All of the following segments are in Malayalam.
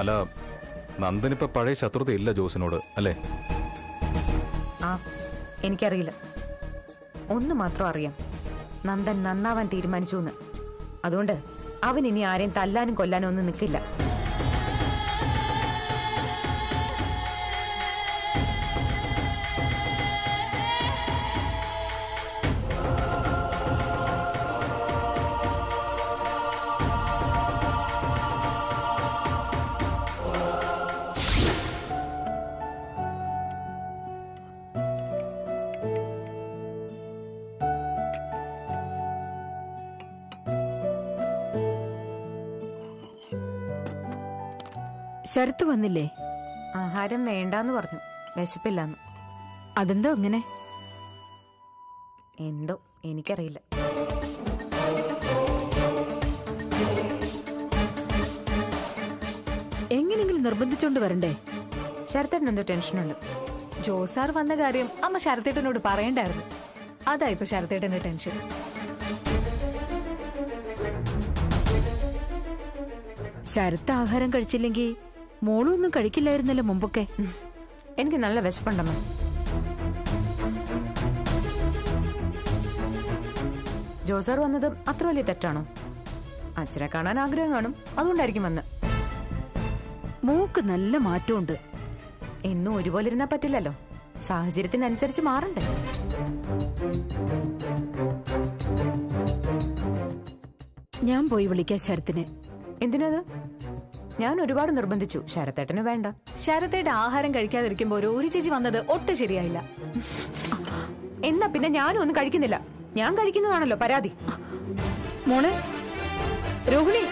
അല്ല നന്ദനിപ്പോ പഴയ ശത്രുതയില്ല ജോസിനോട് അല്ലേ? ആ എനിക്കറിയില്ല. ഒന്ന് മാത്രം അറിയാം. നന്ദൻ നന്നാവാൻ തീരുമാനിച്ചു എന്ന് അതുകൊണ്ട് അവൻ ഇനി ആരെയും തല്ലാനും കൊല്ലാനും ഒന്നും നിൽക്കില്ല ശരത്ത് വന്നില്ലേ? ആഹാരം വേണ്ടാന്ന് പറഞ്ഞു. വിശപ്പില്ലാന്ന്. അതെന്തോ അങ്ങനെ? എന്തോ? എനിക്കറിയില്ല. എങ്ങനെങ്കിലും നിർബന്ധിച്ചോണ്ട് വരണ്ടേ? ശരത്തേട്ടൻ എന്തോ ടെൻഷനുണ്ട്. ജോസാർ വന്ന കാര്യം അമ്മ ശരത്തേട്ടനോട് പറയണ്ടായിരുന്നു. അതാ ഇപ്പൊ ശരത്തേട്ടന്റെ ടെൻഷൻ. ശരത്ത് ആഹാരം കഴിച്ചില്ലെങ്കിൽ മോളും ഒന്നും കഴിക്കില്ലായിരുന്നല്ലോ മുമ്പൊക്കെ. എനിക്ക് നല്ല വിശപ്പുണ്ടമ്മ ജോസാർ വന്നത് അത്ര വലിയ തെറ്റാണോ? അച്ഛനെ കാണാൻ ആഗ്രഹം കാണും. അതുകൊണ്ടായിരിക്കും വന്ന്. മൂക്ക് നല്ല മാറ്റമുണ്ട്. എന്നും ഒരുപോലെ ഇരുന്നാ പറ്റില്ലല്ലോ. സാഹചര്യത്തിനനുസരിച്ച് മാറണ്ടേ? ഞാൻ പോയി വിളിക്കാം ശരത്തിന്. എന്തിനത്? ഞാൻ ഒരുപാട് നിർബന്ധിച്ചു. ശരത്തേട്ടന് വേണ്ട. ശരത്തേട്ട ആഹാരം കഴിക്കാതിരിക്കുമ്പോ ഒരു ഒരു ചേച്ചി വന്നത് ഒട്ടും ശരിയായില്ല. എന്നാ പിന്നെ ഞാനും ഒന്നും കഴിക്കുന്നില്ല. ഞാൻ കഴിക്കുന്നതാണല്ലോ പരാതി. മോളെ രോഹിണി.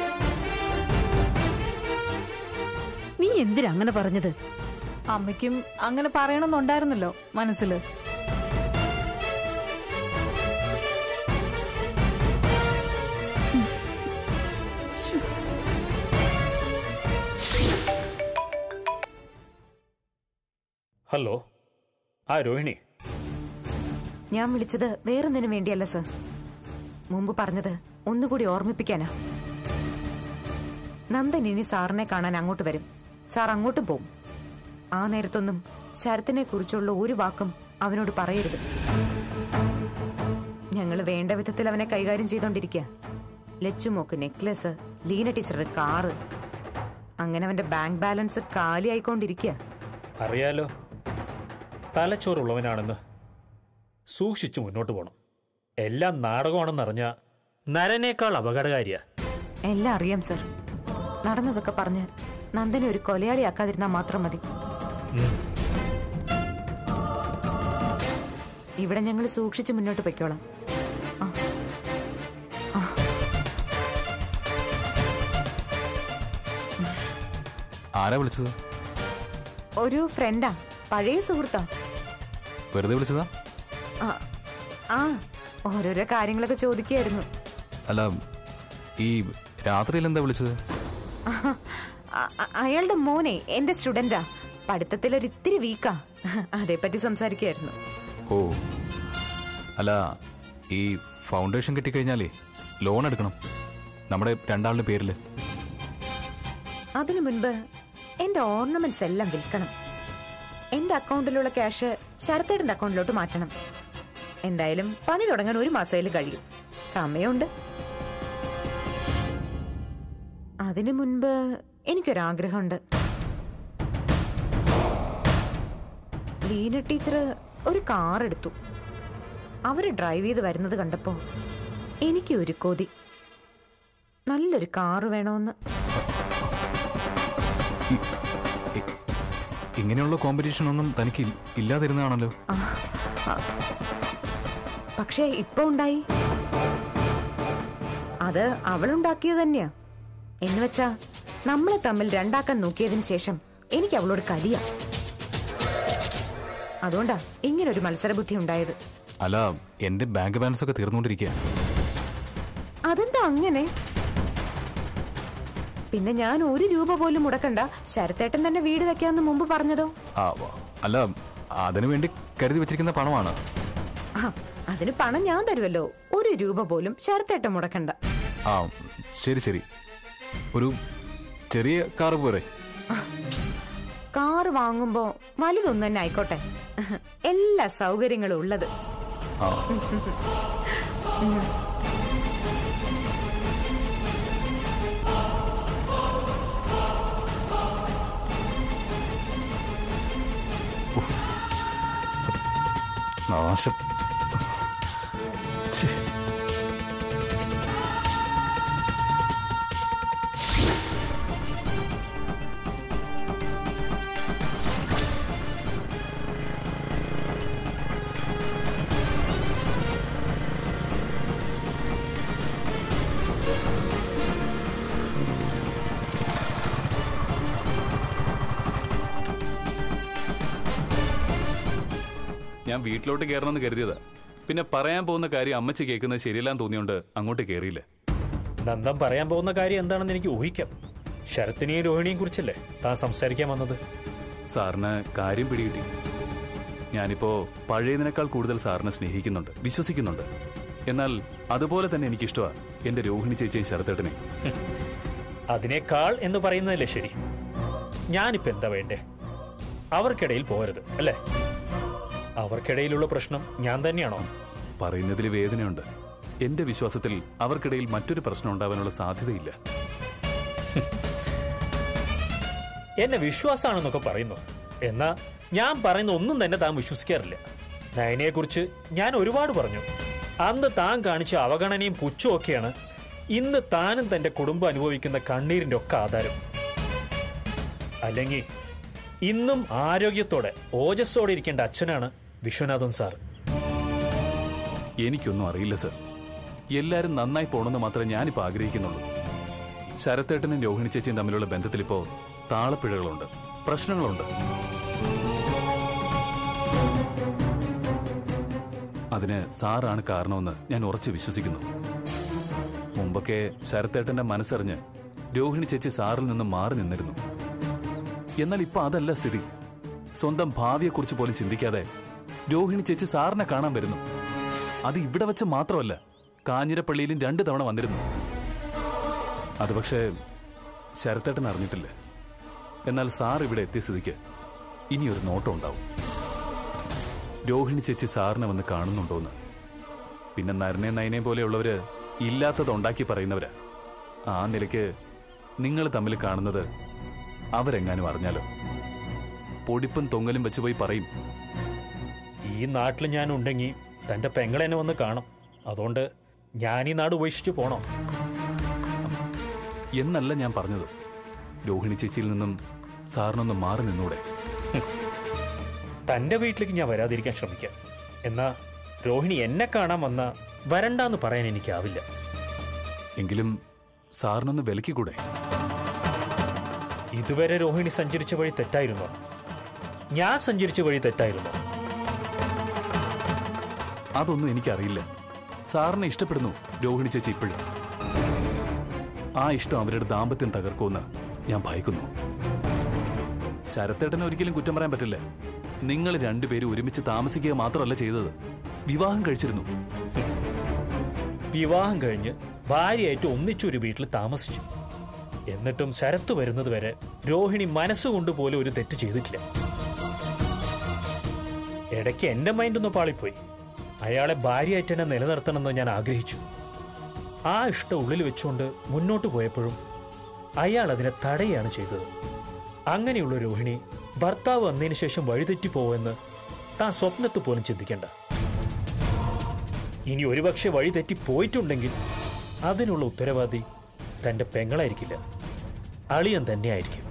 നീ എന്തിനാ അങ്ങനെ പറഞ്ഞത്? അമ്മയ്ക്കും അങ്ങനെ പറയണമെന്നുണ്ടായിരുന്നല്ലോ മനസ്സിൽ. ഹലോ. ആ രോഹിണി. ഞാൻ വിളിച്ചത് വേറൊന്നിനു വേണ്ടിയല്ല സർ. മുമ്പ് പറഞ്ഞത് ഒന്നുകൂടി ഓർമ്മിപ്പിക്കാനാ. നന്ദൻ ഇനി സാറിനെ കാണാൻ അങ്ങോട്ട് വരും. സാർ അങ്ങോട്ടും പോവും. ആ നേരത്തൊന്നും ശരത്തിനെ കുറിച്ചുള്ള ഒരു വാക്കും അവനോട് പറയരുത്. ഞങ്ങൾ വേണ്ട വിധത്തിൽ അവനെ കൈകാര്യം ചെയ്തോണ്ടിരിക്കുക ലച്ചുമോക്ക് നെക്ലസ് ലീന ടീച്ചറുടെ കാറ്. അങ്ങനെ അവന്റെ ബാങ്ക് ബാലൻസ് കാലിയായിക്കൊണ്ടിരിക്കുക അറിയാലോ. തലച്ചോറുള്ളവനാണെന്ന്. സൂക്ഷിച്ചു മുന്നോട്ട് പോണം. എല്ലാം നാടകമാണെന്നറിഞ്ഞ നരനേക്കാൾ അപകടകാരിയാ. എല്ലാം അറിയാം സർ. നടന്നതൊക്കെ പറഞ്ഞ് നന്ദനെ ഒരു കൊലയാളിയാക്കാതിരുന്നാൽ മാത്രം മതി. ഇവിടെ ഞങ്ങൾ സൂക്ഷിച്ച് മുന്നോട്ട് പൊയ്ക്കോളാം. ആരാ വിളിച്ചത്? ഒരു ഫ്രണ്ടാ പഴയ സുഹൃത്താ. വെറുതെ വിളിച്ചതാ? ആ, ഓരോരോ കാര്യങ്ങളൊക്കെ ചോദിക്കായിരുന്നു. അല്ല ഈ രാത്രിയിൽ എന്താ വിളിച്ചത്? അയാളുടെ മോനെ എന്റെ സ്റ്റുഡന്റാ. പഠിത്തത്തിൽ ഒരു ഇത്തിരി വീക്കാ. അതേപ്പറ്റി സംസാരിക്കുകയായിരുന്നു ഓ അല്ല ഈ ഫൗണ്ടേഷൻ കിട്ടിക്കഴിഞ്ഞാലേ ലോൺ എടുക്കണം. നമ്മുടെ രണ്ടാളുടെ പേരിൽ. അതിനു മുൻപ് എന്റെ ഓർണമെന്റ്സ് എല്ലാം വിൽക്കണം. എന്റെ അക്കൗണ്ടിലുള്ള ക്യാഷ് ശരത്തേടിന്റെ അക്കൗണ്ടിലോട്ട് മാറ്റണം. എന്തായാലും പണി തുടങ്ങാൻ ഒരു മാസത്തിൽ കഴിയും. സമയമുണ്ട്. അതിനു മുൻപ് എനിക്കൊരാഗ്രഹമുണ്ട്. ലീന ടീച്ചർ ഒരു കാർ എടുത്തു. അവർ ഡ്രൈവ് ചെയ്ത് വരുന്നത് കണ്ടപ്പോ എനിക്ക് ഒരു കൊതി. നല്ലൊരു കാറ് വേണമെന്ന് ഇങ്ങനെയുള്ള കോമ്പറ്റീഷൻ ഒന്നും തനിക്ക് ഇല്ലാതിരുന്നതാണല്ലോ. പക്ഷേ ഇപ്പൊ ഉണ്ടായി. അത് അവളുണ്ടാക്കിയത് തന്നെയാ. എന്ന് വെച്ചാ നമ്മളെ തമ്മിൽ രണ്ടാക്കാൻ നോക്കിയതിനു ശേഷം എനിക്ക് അവളോട് കലിയ. അതുകൊണ്ടാ ഇങ്ങനെ ഒരു മത്സരബുദ്ധി ഉണ്ടായത്. അല്ല എന്റെ ബാങ്ക് ബാലൻസ് ഒക്കെ തീർന്നുകൊണ്ടിരിക്കുക അതെന്താ അങ്ങനെ? പിന്നെ ഞാൻ ഒരു രൂപ പോലും മുടക്കണ്ട. ശരത്തേട്ടൻ തന്നെ വീട് വെക്കാന്ന് മുമ്പ് പറഞ്ഞതോ? അല്ല അതിനു വേണ്ടി കരുതി വെച്ചിരിക്കുന്ന പണമാണ്. അതിന് പണം ഞാൻ തരുമല്ലോ ഒരു രൂപ പോലും ശരത്തേട്ടൻ മുടക്കണ്ട. ആ ശരി ശരി. ഒരു ചെറിയ കാറ് പോരെ. കാറ് വാങ്ങുമ്പോ വലുതൊന്നും തന്നെ ആയിക്കോട്ടെ. എല്ലാ സൗകര്യങ്ങളും ഉള്ളത്. ആ. No, se ഞാൻ വീട്ടിലോട്ട് കയറണമെന്ന് കരുതിയതാ. പിന്നെ പറയാൻ പോകുന്ന കാര്യം അമ്മച്ചി കേൾക്കുന്നത് ശരിയല്ലാന്ന് തോന്നിയോണ്ട് അങ്ങോട്ട് കയറിയില്ല നന്ദൻ പറയാൻ പോകുന്ന കാര്യം എന്താണെന്ന് എനിക്ക് ഊഹിക്കാം. ശരത്തിനെയും രോഹിണിയും കുറിച്ചല്ലേ താൻ സംസാരിക്കാൻ വന്നത്? സാറിന് കാര്യം പിടികിട്ടി. ഞാനിപ്പോ പഴയതിനേക്കാൾ കൂടുതൽ സാറിനെ സ്നേഹിക്കുന്നുണ്ട് വിശ്വസിക്കുന്നുണ്ട്. എന്നാൽ അതുപോലെ തന്നെ എനിക്കിഷ്ടമാ എന്റെ രോഹിണി ചേച്ചിയും ശരത്തേട്ടനെ അതിനേക്കാൾ എന്ന് പറയുന്നതല്ലേ ശരി. ഞാനിപ്പോ എന്താ വേണ്ടേ? അവർക്കിടയിൽ പോരുത് അല്ലേ? അവർക്കിടയിലുള്ള പ്രശ്നം ഞാൻ തന്നെയാണോ? പറയുന്നതിൽ വേദനയുണ്ട്. എന്റെ വിശ്വാസത്തിൽ അവർക്കിടയിൽ മറ്റൊരു പ്രശ്നം ഉണ്ടാവാനുള്ള സാധ്യതയില്ല. എന്നെ വിശ്വാസമാണെന്നൊക്കെ പറയുന്നു. എന്നാ ഞാൻ പറയുന്ന ഒന്നും തന്നെ താൻ വിശ്വസിക്കാറില്ല. നയനയെ കുറിച്ച് ഞാൻ ഒരുപാട് പറഞ്ഞു. അന്ന് താൻ കാണിച്ച അവഗണനയും പുച്ഛവും ഒക്കെയാണ് ഇന്ന് താനും തന്റെ കുടുംബം അനുഭവിക്കുന്ന കണ്ണീരിന്റെ ഒക്കെ ആധാരം. അല്ലെങ്കിൽ ഇന്നും ആരോഗ്യത്തോടെ ഓജസ്സോടെ ഇരിക്കേണ്ട അച്ഛനാണ് വിശ്വനാഥൻ സാർ. എനിക്കൊന്നും അറിയില്ല സർ. എല്ലാരും നന്നായി പോണെന്ന് മാത്രമേ ഞാനിപ്പോ ആഗ്രഹിക്കുന്നുള്ളൂ. ശരത്തേട്ടനും രോഹിണി ചേച്ചിയും തമ്മിലുള്ള ബന്ധത്തിൽ ബന്ധത്തിലിപ്പോ താളപ്പിഴകളുണ്ട് പ്രശ്നങ്ങളുണ്ട്. അതിന് സാറാണ് കാരണമെന്ന് ഞാൻ ഉറച്ചു വിശ്വസിക്കുന്നു. മുമ്പൊക്കെ ശരത്തേട്ടന്റെ മനസ്സറിഞ്ഞ് രോഹിണി ചേച്ചി സാറിൽ നിന്ന് മാറി നിന്നിരുന്നു. എന്നാൽ ഇപ്പൊ അതല്ല സ്ഥിതി. സ്വന്തം ഭാവിയെക്കുറിച്ച് പോലും ചിന്തിക്കാതെ രോഹിണി ചേച്ചി സാറിനെ കാണാൻ വരുന്നു. അത് ഇവിടെ വെച്ച് മാത്രമല്ല കാഞ്ഞിരപ്പള്ളിയിലും രണ്ടു തവണ വന്നിരുന്നു. അത് പക്ഷേ ശരത്തേട്ടൻ അറിഞ്ഞിട്ടില്ല. എന്നാൽ സാർ ഇവിടെ എത്തിയ സ്ഥിതിക്ക് ഇനിയൊരു നോട്ടം ഉണ്ടാവും. രോഹിണി ചേച്ചി സാറിനെ വന്ന് കാണുന്നുണ്ടോന്ന്. പിന്നെ നരനെ നയനെ പോലെയുള്ളവര് ഇല്ലാത്തത് ഉണ്ടാക്കി പറയുന്നവരാ. ആ നിലയ്ക്ക് നിങ്ങൾ തമ്മിൽ കാണുന്നത് അവരെങ്ങാനും അറിഞ്ഞാലോ? പൊടിപ്പും തൊങ്ങലും വെച്ച് പോയി പറയും. ഈ നാട്ടിൽ ഞാൻ ഉണ്ടെങ്കിൽ തന്റെ പെങ്ങളെ എന്നെ വന്ന് കാണും. അതുകൊണ്ട് ഞാൻ ഈ നാട് ഉപേക്ഷിച്ച് പോണോ. എന്നല്ല ഞാൻ പറഞ്ഞത്. രോഹിണി ചേച്ചിയിൽ നിന്നും സാറിനൊന്ന് മാറി നിന്നൂടെ. തന്റെ വീട്ടിലേക്ക് ഞാൻ വരാതിരിക്കാൻ ശ്രമിക്കാം. എന്നാ രോഹിണി എന്നെ കാണാൻ വന്ന വരണ്ടെന്ന് പറയാൻ എനിക്കാവില്ല. എങ്കിലും സാറിനൊന്ന് വിലക്കിക്കൂടെ? ഇതുവരെ രോഹിണി സഞ്ചരിച്ച വഴി തെറ്റായിരുന്നോ? ഞാൻ സഞ്ചരിച്ച വഴി തെറ്റായിരുന്നോ? അതൊന്നും എനിക്കറിയില്ല. സാറിനെ ഇഷ്ടപ്പെടുന്നു രോഹിണി ചേച്ചി ഇപ്പോഴും. ആ ഇഷ്ടം അവരുടെ ദാമ്പത്യം തകർക്കുമെന്ന് ഞാൻ ഭയക്കുന്നു. ശരത്തേട്ടനെ ഒരിക്കലും കുറ്റം പറയാൻ പറ്റില്ല. നിങ്ങൾ രണ്ടുപേരും ഒരുമിച്ച് താമസിക്കുക മാത്രമല്ല ചെയ്തത്. വിവാഹം കഴിച്ചിരുന്നു. വിവാഹം കഴിഞ്ഞ് ഭാര്യയായിട്ട് ഒന്നിച്ചൊരു വീട്ടിൽ താമസിച്ചു. എന്നിട്ടും ശരത്ത് വരുന്നത് വരെ രോഹിണി മനസ്സുകൊണ്ട് പോലും ഒരു തെറ്റ് ചെയ്തിട്ടില്ല. ഇടയ്ക്ക് എന്റെ മൈൻഡ് ഒന്ന് പാളിപ്പോയി. അയാളെ ഭാര്യയായിട്ട് തന്നെ നിലനിർത്തണമെന്ന് ഞാൻ ആഗ്രഹിച്ചു. ആ ഇഷ്ടം ഉള്ളിൽ വെച്ചുകൊണ്ട് മുന്നോട്ട് പോയപ്പോഴും അയാൾ അതിനെ തടയാണ് ചെയ്തത്. അങ്ങനെയുള്ള രോഹിണി ഭർത്താവ് വന്നതിന് ശേഷം വഴിതെറ്റി പോവെന്ന് താൻ സ്വപ്നത്ത് പോലും ചിന്തിക്കേണ്ട. ഇനി ഒരുപക്ഷെ വഴിതെറ്റി പോയിട്ടുണ്ടെങ്കിൽ അതിനുള്ള ഉത്തരവാദി തന്റെ പെങ്ങളായിരിക്കില്ല. അളിയൻ തന്നെയായിരിക്കും.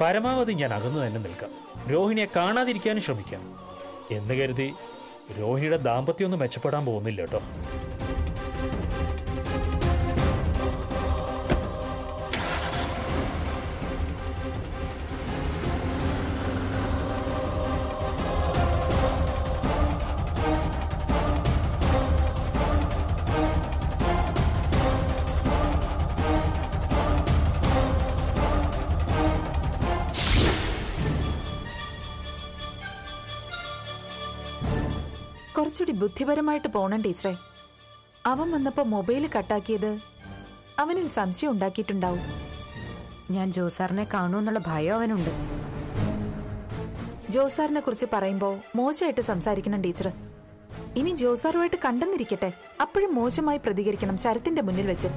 പരമാവധി ഞാൻ അകന്നു തന്നെ നിൽക്കാം. രോഹിണിയെ കാണാതിരിക്കാനും ശ്രമിക്കാം. എന്ന് കരുതി രോഹിണിയുടെ ദാമ്പത്യം ഒന്നും മെച്ചപ്പെടാൻ പോകുന്നില്ല കേട്ടോ. കുറച്ചുകൂടി ബുദ്ധിപരമായിട്ട് പോണം ടീച്ചറെ. അവൻ വന്നപ്പോ മൊബൈൽ കട്ടാക്കിയത് അവനിൽ സംശയം ഉണ്ടാക്കിയിട്ടുണ്ടാവും. ഞാൻ ജോസാറിനെ കാണുമെന്നുള്ള ഭയം അവനുണ്ട്. ജോസാറിനെ കുറിച്ച് പറയുമ്പോ മോശമായിട്ട് സംസാരിക്കണം ടീച്ചർ ഇനി ജോസാറുമായിട്ട് കണ്ടെന്നിരിക്കട്ടെ. അപ്പോഴും മോശമായി പ്രതികരിക്കണം ശരത്തിന്റെ മുന്നിൽ വെച്ച്.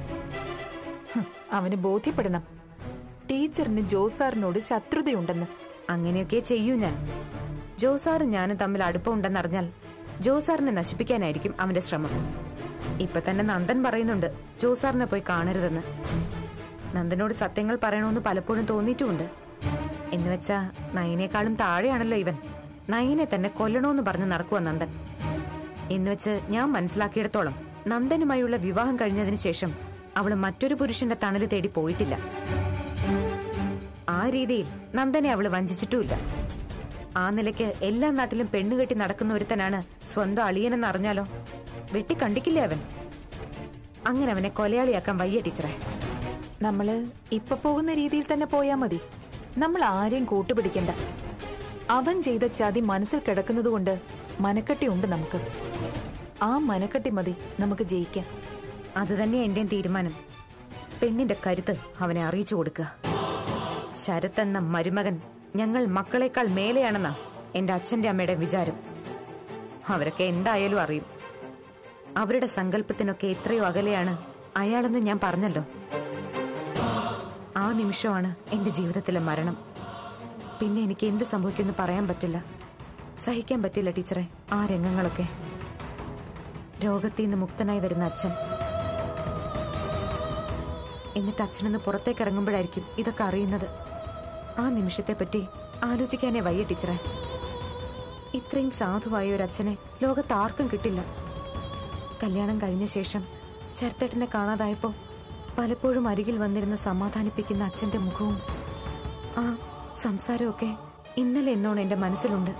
അവന് ബോധ്യപ്പെടണം. ടീച്ചറിന് ജോസാറിനോട് ശത്രുതയുണ്ടെന്ന്. അങ്ങനെയൊക്കെ ചെയ്യൂ ഞാൻ. ജോസാറും ഞാനും തമ്മിൽ അടുപ്പമുണ്ടെന്നറിഞ്ഞാൽ ജോസാറിനെ നശിപ്പിക്കാനായിരിക്കും അവന്റെ ശ്രമം. ഇപ്പൊ തന്നെ നന്ദൻ പറയുന്നുണ്ട് ജോസാറിനെ പോയി കാണരുതെന്ന്. നന്ദനോട് സത്യങ്ങൾ പറയണമെന്ന് പലപ്പോഴും തോന്നിയിട്ടുമുണ്ട്. എന്നുവെച്ചാ നയനേക്കാളും താഴെയാണല്ലോ ഇവൻ. നയനെ തന്നെ കൊല്ലണമെന്ന് പറഞ്ഞ് നടക്കുവാ നന്ദൻ. എന്നുവെച്ച് ഞാൻ മനസ്സിലാക്കിയിടത്തോളം നന്ദനുമായുള്ള വിവാഹം കഴിഞ്ഞതിന് ശേഷം അവൾ മറ്റൊരു പുരുഷന്റെ തണൽ തേടി പോയിട്ടില്ല. ആ രീതിയിൽ നന്ദനെ അവൾ വഞ്ചിച്ചിട്ടുമില്ല. ആ നിലയ്ക്ക് എല്ലാ നാട്ടിലും പെണ്ണുകെട്ടി നടക്കുന്ന ഒരുത്തനാണ് സ്വന്തം അളിയനെന്ന് അറിഞ്ഞാലോ വെട്ടി കണ്ടിക്കില്ലേ അവൻ? അങ്ങനെ അവനെ കൊലയാളിയാക്കാൻ വയ്യ ടീച്ചറെ. നമ്മൾ ഇപ്പൊ പോകുന്ന രീതിയിൽ തന്നെ പോയാ മതി. നമ്മൾ ആരെയും കൂട്ടുപിടിക്കണ്ട. അവൻ ചെയ്ത ചതി മനസ്സിൽ കിടക്കുന്നതുകൊണ്ട് മനക്കെട്ടി ഉണ്ട് നമുക്ക്. ആ മനക്കെട്ടി മതി നമുക്ക് ജയിക്കാം. അത് തന്നെ എന്റെ തീരുമാനം. പെണ്ണിന്റെ കരുത്ത് അവനെ അറിയിച്ചു കൊടുക്കുക. ശരത് എന്ന മരുമകൻ ഞങ്ങൾ മക്കളെക്കാൾ മേലെയാണെന്നാ എന്റെ അച്ഛന്റെ അമ്മയുടെ വിചാരം. അവരൊക്കെ എന്തായാലും അറിയും. അവരുടെ സങ്കല്പത്തിനൊക്കെ എത്രയോ അകലെയാണ് അയാളെന്ന് ഞാൻ പറഞ്ഞല്ലോ. ആ നിമിഷമാണ് എന്റെ ജീവിതത്തിലെ മരണം. പിന്നെ എനിക്ക് എന്ത് സംഭവിക്കുമെന്ന് പറയാൻ പറ്റില്ല. സഹിക്കാൻ പറ്റില്ല ടീച്ചറെ ആ രംഗങ്ങളൊക്കെ. രോഗത്തിൽ നിന്ന് മുക്തനായി വരുന്ന അച്ഛൻ. എന്നിട്ട് അച്ഛനൊന്ന് പുറത്തേക്ക് ഇറങ്ങുമ്പോഴായിരിക്കും ഇതൊക്കെ അറിയുന്നത്. ആ നിമിഷത്തെ പറ്റി ആലോചിക്കാനേ വയ്യ ടീച്ചറെ. ഇത്രയും സാധുവായ ഒരു അച്ഛനെ ലോകത്ത് ആർക്കും കിട്ടില്ല. കല്യാണം കഴിഞ്ഞ ശേഷം ശരത്തേട്ടനെ കാണാതായപ്പോ പലപ്പോഴും അരികിൽ വന്നിരുന്ന് സമാധാനിപ്പിക്കുന്ന അച്ഛന്റെ മുഖവും ആ സംസാരമൊക്കെ ഇന്നലെ എന്നോണം എന്റെ മനസ്സിലുണ്ട്.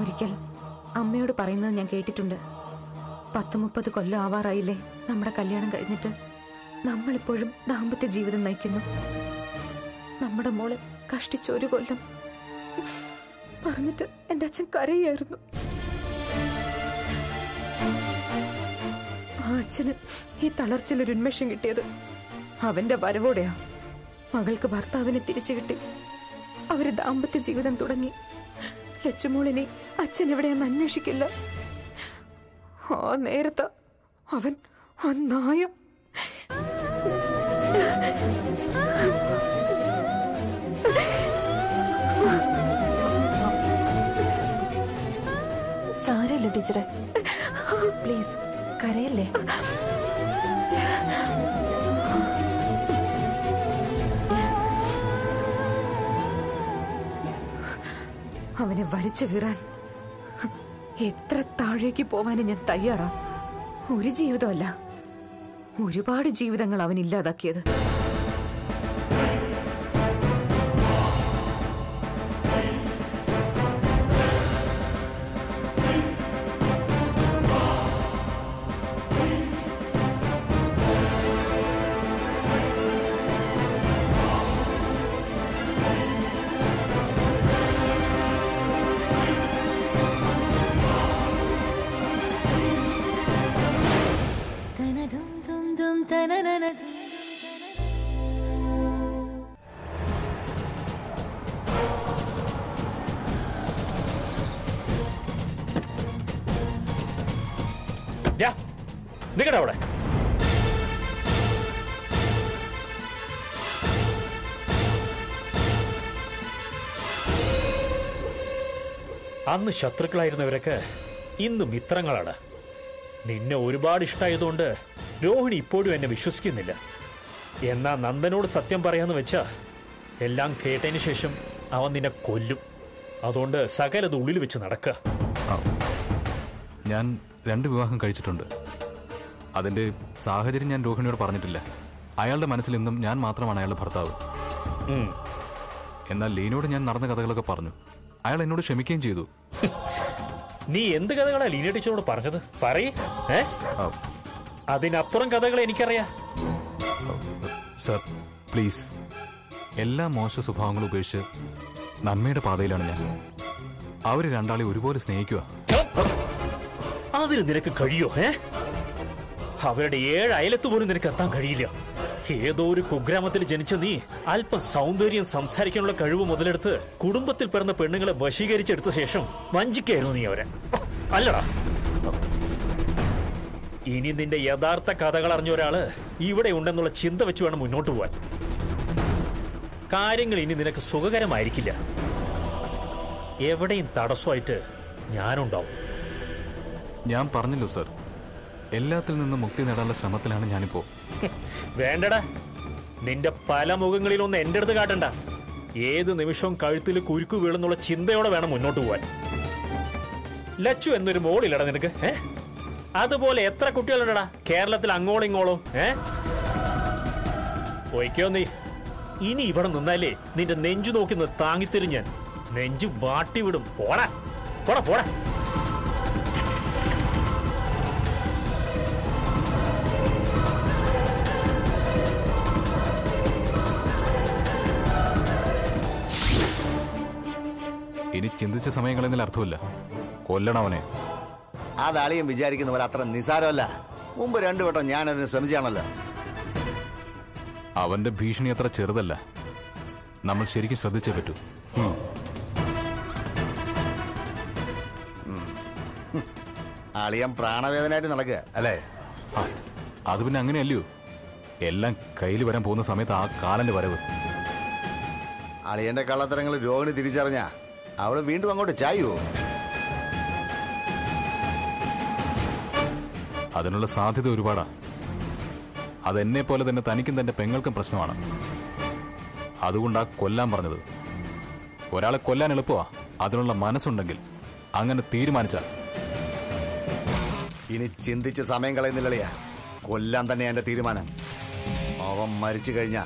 ഒരിക്കൽ അമ്മയോട് പറയുന്നത് ഞാൻ കേട്ടിട്ടുണ്ട്. പത്ത് മുപ്പത് കൊല്ലം ആവാറായില്ലേ നമ്മുടെ കല്യാണം കഴിഞ്ഞിട്ട്? നമ്മളിപ്പോഴും ദാമ്പത്യ ജീവിതം നയിക്കുന്നു. നമ്മുടെ മോളെ കഷ്ടിച്ച ഒരു കൊല്ലം പറഞ്ഞിട്ട് എന്റെ അച്ഛൻ കരയായിരുന്നു. ആ അച്ഛന് ഈ തളർച്ചയിലൊരു ഉന്മേഷം കിട്ടിയത് അവന്റെ വരവോടെയാ. മകൾക്ക് ഭർത്താവിനെ തിരിച്ചു കിട്ടി. അവർ ദാമ്പത്യ ജീവിതം തുടങ്ങി. ലച്ചുമോളിനെ അച്ഛൻ എവിടെയാന്ന് അന്വേഷിക്കില്ല. ആ നേരത്ത് അവൻ ആ നായ സാരല്ല ടീച്ചറെ. പ്ലീസ് കരയല്ലേ? അവനെ വലിച്ചു കീറാൻ എത്ര താഴേക്ക് പോവാനും ഞാൻ തയ്യാറാ. ഒരു ജീവിതമല്ല. ഒരുപാട് ജീവിതങ്ങൾ അവൻ ഇല്ലാതാക്കിയത്. നിക്കടെ അവിടെ. അന്ന് ശത്രുക്കളായിരുന്നവരൊക്കെ ഇന്ന് മിത്രങ്ങളാണ് നിന്നെ ഒരുപാട് ഇഷ്ടമായതുകൊണ്ട് രോഹിണി ഇപ്പോഴും എന്നെ വിശ്വസിക്കുന്നില്ല. എന്നാ നന്ദനോട് സത്യം പറയാന്ന് വെച്ചാ എല്ലാം കേട്ടതിന് ശേഷം അവൻ നിന്നെ കൊല്ലും. അതുകൊണ്ട് സകലത് ഉള്ളിൽ വെച്ച് നടക്കുക ഞാൻ രണ്ട് വിവാഹം കഴിച്ചിട്ടുണ്ട്. അതിന്റെ സാഹചര്യം ഞാൻ രോഹിണിയോട് പറഞ്ഞിട്ടില്ല. അയാളുടെ മനസ്സിൽ ഇന്നും ഞാൻ മാത്രമാണ് അയാളുടെ ഭർത്താവ്. എന്നാൽ ലീനോട് ഞാൻ നടന്ന കഥകളൊക്കെ പറഞ്ഞു. അയാൾ എന്നോട് ക്ഷമിക്കുകയും ചെയ്തു. നീ എന്ത് കഥകളാ ലീന ടീച്ചറോട് പറഞ്ഞത്? പറയേ. അതിനപ്പുറം കഥകൾ എനിക്കറിയാം. Sir please. എല്ലാ മോശ സ്വഭാവങ്ങളും ഉപേക്ഷിച്ച് നന്മയുടെ പാതയിലാണ് ഞാൻ. അവർ രണ്ടാളെ ഒരുപോലെ സ്നേഹിക്കുക അതിന് നിനക്ക് കഴിയോ ഏ അവരുടെ ഏഴ് അയലത്ത് പോലും നിനക്ക് എത്താൻ കഴിയില്ല. ഏതോ ഒരു കുഗ്രാമത്തിൽ ജനിച്ച നീ അല്പം സൗന്ദര്യം സംസാരിക്കാനുള്ള കഴിവ് മുതലെടുത്ത് കുടുംബത്തിൽ പിറന്ന പെണ്ണുങ്ങളെ വശീകരിച്ചെടുത്ത ശേഷം വഞ്ചിക്കായിരുന്നു നീ അവരെ. അല്ലടാ. ഇനി നിന്റെ യഥാർത്ഥ കഥകൾ അറിഞ്ഞ ഒരാൾ ഇവിടെ ഉണ്ടെന്നുള്ള ചിന്ത വെച്ച് വേണം മുന്നോട്ട് പോവാൻ. കാര്യങ്ങൾ ഇനി നിനക്ക് സുഖകരമായിരിക്കില്ല. എവിടെയും തടസ്സമായിട്ട് ഞാനുണ്ടാവും. ഞാൻ പറഞ്ഞല്ലോ സർ. എല്ലാത്തിൽ നിന്നും മുക്തി നേടാനുള്ള ശ്രമത്തിലാണ് ഞാനിപ്പോ. വേണ്ടടാ. നിന്റെ പല മുഖങ്ങളിലൊന്നും എന്റെ അടുത്ത് കാട്ടണ്ട. ഏത് നിമിഷവും കഴുത്തിൽ കുരുക്കു വീഴുന്നുള്ള ചിന്തയോടെ വേണം മുന്നോട്ട് പോവാൻ. ലച്ചു എന്നൊരു മോളില്ലടാ നിനക്ക് ഏ? അതുപോലെ എത്ര കുട്ടികളുണ്ടടാ? കേരളത്തിൽ അങ്ങോളം ഇങ്ങോളം ഏ? പോയിക്കോ നീ. ഇനി ഇവിടെ നിന്നാലേ നിന്റെ നെഞ്ചു നോക്കി താങ്ങിത്തരും ഞാൻ നെഞ്ചു വാട്ടിവിടും. പോടാ. പോടാ പോടാ. ചിന്തിച്ച സമയം കളയുന്നതിൽ അർത്ഥമില്ല. കൊല്ലണം അവനെ. ആ ദാളിയും വിചാരിക്കുന്ന പോലെ അത്ര നിസാരമല്ല. മുമ്പ് രണ്ടു വട്ടം ഞാൻ അതിന് ശ്രമിച്ചാണല്ലോ. അവന്റെ ഭീഷണി അത്ര ചെറുതല്ല. നമ്മൾ ശരിക്കും ശ്രദ്ധിച്ചേ പറ്റൂ. അളിയൻ പ്രാണവേദനയായിട്ട് നടക്കുക അല്ലേ? അത് പിന്നെ അങ്ങനെയല്ലയോ? എല്ലാം കയ്യിൽ വരാൻ പോകുന്ന സമയത്ത് ആ കാലന്റെ വരവ്. അളിയന്റെ കള്ളത്തരങ്ങൾ രോഹിണി തിരിച്ചറിഞ്ഞ? അവൾ വീണ്ടും അങ്ങോട്ട് ചായുവോ? അതിനുള്ള സാധ്യത ഒരുപാടാ. അതെന്നെ പോലെ തന്നെ തനിക്കും തന്റെ പെങ്ങൾക്കും പ്രശ്നമാണ്. അതുകൊണ്ടാ കൊല്ലാൻ പറഞ്ഞത്. ഒരാളെ കൊല്ലാൻ എളുപ്പമാ. അതിനുള്ള മനസ്സുണ്ടെങ്കിൽ അങ്ങനെ തീരുമാനിച്ചാൽ. ഇനി ചിന്തിച്ച് സമയം കളയുന്നില്ലളിയാ കൊല്ലാൻ തന്നെ എന്റെ തീരുമാനം. അവൻ മരിച്ചു കഴിഞ്ഞ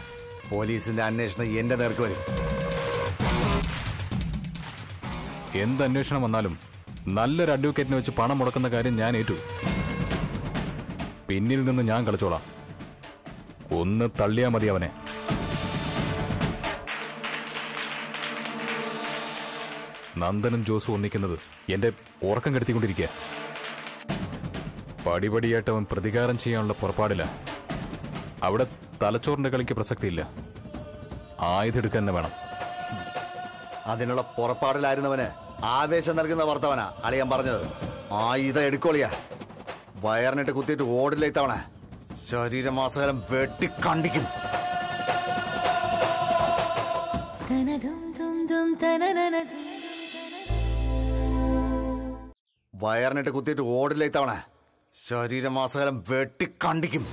പോലീസിന്റെ അന്വേഷണം എന്റെ നേർക്ക് വരും. എന്ത് അന്വേഷണം വന്നാലും നല്ലൊരു അഡ്വക്കേറ്റിനെ വെച്ച് പണം മുടക്കുന്ന കാര്യം ഞാൻ ഏറ്റു. പിന്നിൽ നിന്ന് ഞാൻ കളിച്ചോളാം. ഒന്ന് തള്ളിയാ മതി അവനെ. നന്ദനും ജോസും ഒന്നിക്കുന്നത് എന്റെ ഉറക്കം കെടുത്തിക്കൊണ്ടിരിക്കുക പടിപടിയായിട്ട് അവൻ പ്രതികാരം ചെയ്യാനുള്ള പുറപ്പാടില്ല. അവിടെ തലച്ചോറിന്റെ കളിക്ക് പ്രസക്തിയില്ല. ആയുധം എടുക്കാൻ തന്നെ വേണം. അതിനുള്ള പുറപ്പാടിലായിരുന്നവന് ആവേശം നൽകുന്ന വർത്തവനാ അളിയൻ പറഞ്ഞത്. ആ ഇത എടുക്കോളിയാ. വയറിനിട്ട് കുത്തിയിട്ട് ഓടില്ല ഇത്തവണ. ശരീരമാസകലം വെട്ടിക്കണ്ടിക്കും വയറിനിട്ട് കുത്തിയിട്ട് ഓടില്ല ഇത്തവണ. ശരീരമാസകലം വെട്ടിക്കണ്ടിക്കും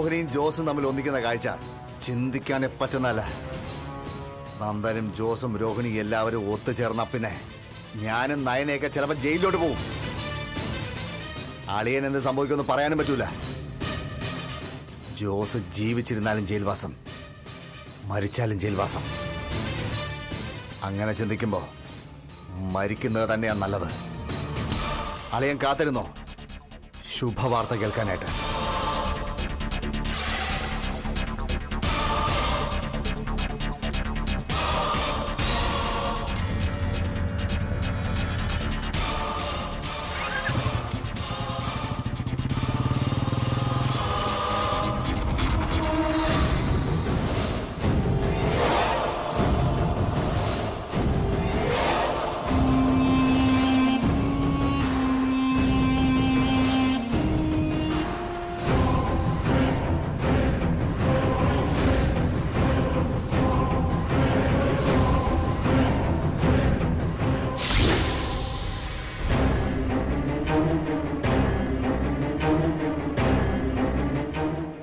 രോഹിണിയും ജോസും തമ്മിൽ ഒന്നിക്കുന്ന കാഴ്ച ചിന്തിക്കാനെ പറ്റുന്നല്ല നന്ദനും ജോസും രോഹിണിയും എല്ലാവരും ഒത്തുചേർന്ന പിന്നെ ഞാനും നയനയൊക്കെ ചിലപ്പോൾ ജയിലിലോട്ട് പോകും. അളിയൻ എന്ത് സംഭവിക്കുമെന്ന് പറയാനും പറ്റൂല. ജോസ് ജീവിച്ചിരുന്നാലും ജയിൽവാസം മരിച്ചാലും ജയിൽവാസം. അങ്ങനെ ചിന്തിക്കുമ്പോ മരിക്കുന്നത് തന്നെയാണ് നല്ലത്. അളിയൻ കാത്തിരുന്നോ? ശുഭവാർത്ത കേൾക്കാനായിട്ട്.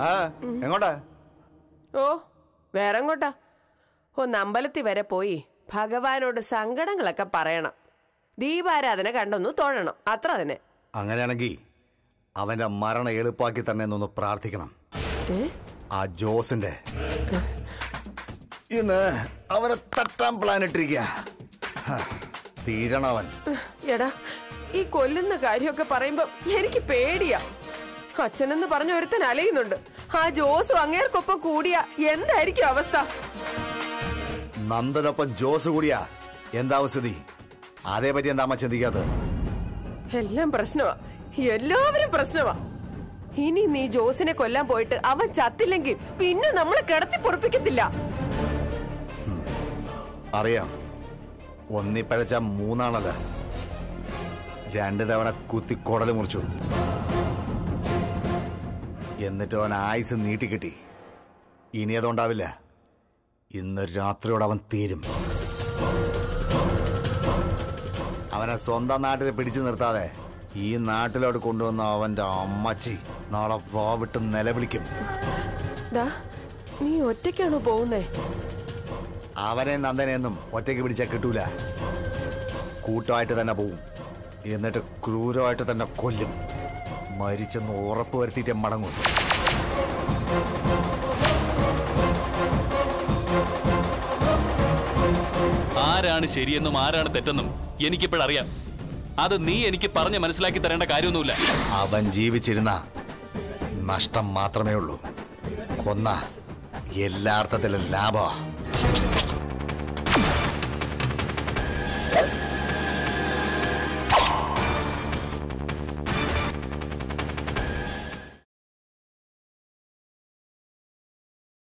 ആ എങ്ങോട്ടാ? ഓ വേറെ എങ്ങോട്ടാ ഒന്ന് അമ്പലത്തിൽ വരെ പോയി ഭഗവാനോട് സങ്കടങ്ങളൊക്കെ പറയണം. ദീപാരാധന കണ്ടൊന്ന് തൊഴണം. അത്ര തന്നെ. അങ്ങനെയാണെങ്കിൽ അവന്റെ മരണം എളുപ്പാക്കി തന്നെ ഒന്ന് പ്രാർത്ഥിക്കണം ആ ജോസിന്റെ. ഇന്ന് അവനെ തട്ടാൻ പ്ലാൻ ഇട്ടിരിക്കുക തീരണവൻ. എടാ ഈ കൊല്ലുന്ന കാര്യമൊക്കെ പറയുമ്പോ എനിക്ക് പേടിയാ. അച്ഛനെന്ന് പറഞ്ഞ ഒരുത്തൻ അലയുന്നുണ്ട്. ആ ജോസു അങ്ങേർക്കൊപ്പം കൂടിയ എന്തായിരിക്കും അവസ്ഥ? നന്ദനൊപ്പം ജോസ് കൂടിയാ എന്താ സ്ഥിതി അതേപറ്റി എന്താ അമ്മ ചിന്തിക്കാത്തത്? എല്ലാം പ്രശ്നമാ. എല്ലാവരും പ്രശ്നമാ. ഇനി നീ ജോസിനെ കൊല്ലാൻ പോയിട്ട് അവൻ ചത്തില്ലെങ്കിൽ പിന്നെ നമ്മളെ കിടത്തി പൊറപ്പിക്കത്തില്ല. അറിയാം. ഒന്നിപ്പഴച്ച മൂന്നാണത് രണ്ട് തവണ കുത്തി കുടൽ മുറിച്ചു. എന്നിട്ട് അവൻ ആയുസ് നീട്ടിക്കിട്ടി. ഇനി അതുണ്ടാവില്ല. ഇന്ന് രാത്രിയോടെ അവൻ തീരും. അവനെ സ്വന്തം നാട്ടിൽ പിടിച്ചു നിർത്താതെ ഈ നാട്ടിലോട്ട് കൊണ്ടുവന്ന അവന്റെ അമ്മച്ചി നാളെ വാവിട്ട് നിലവിളിക്കും. നീ ഒറ്റയ്ക്കാണോ പോകുന്നേ? അവനെ നന്ദനെയൊന്നും ഒറ്റയ്ക്ക് പിടിച്ചാൽ കിട്ടൂല. കൂട്ടമായിട്ട് തന്നെ പോവും. എന്നിട്ട് ക്രൂരമായിട്ട് തന്നെ കൊല്ലും. മരിച്ചെന്ന് ഉറപ്പ് വരുത്തിയിട്ട് മടങ്ങും. ആരാണ് ശരിയെന്നും ആരാണ് തെറ്റെന്നും എനിക്കിപ്പോഴറിയാം. അത് നീ എനിക്ക് പറഞ്ഞ് മനസ്സിലാക്കി തരേണ്ട കാര്യമൊന്നുമില്ല. അവൻ ജീവിച്ചിരുന്ന നഷ്ടം മാത്രമേ ഉള്ളൂ. കൊന്ന എല്ലാ അർത്ഥത്തിലും ലാഭ